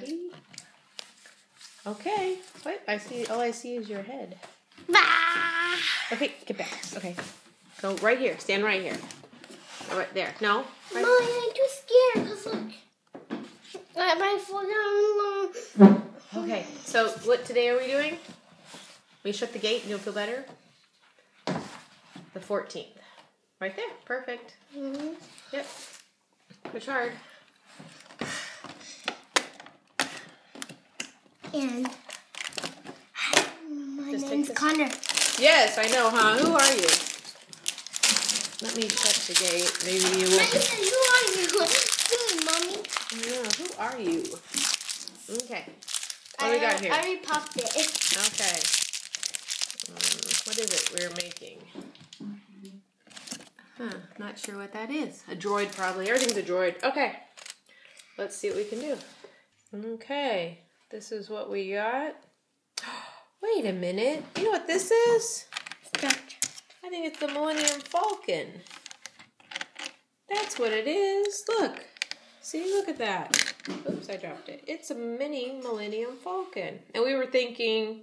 Ready? Okay. Wait, I see. All I see is your head. Bah! Okay, get back. Okay, go right here. Stand right here. Right there. No. Right. Mommy, I'm too scared because look. I might fall down. Okay. So what today are we doing? We shut the gate and you'll feel better. The 14th. Right there. Perfect. Mhm. Yep. Push hard. And my Just name's Connor. Yes, I know, huh? Who are you? Let me shut the gate. Maybe you will. Who are you? Mommy. Yeah, who are you? Okay. What do we got here? I already popped it. Okay. Um, what is it we're making? Huh, not sure what that is. A droid, probably. Everything's a droid. Okay. Let's see what we can do. Okay. This is what we got. Wait a minute. You know what this is? I think it's the Millennium Falcon. That's what it is. Look. See, look at that. Oops, I dropped it. It's a mini Millennium Falcon. And we were thinking,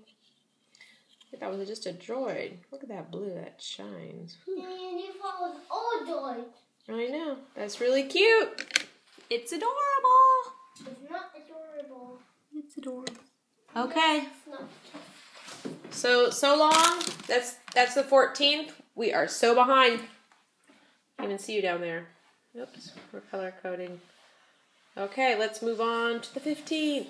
it was just a droid. Look at that blue, that shines. Whew. And you follow all doors. I know. That's really cute. It's adorable. It's not adorable. It's adorable. Okay. So so long. That's that's the 14th. We are so behind. Can't even see you down there. Oops, we're color coding. Okay, let's move on to the 15th.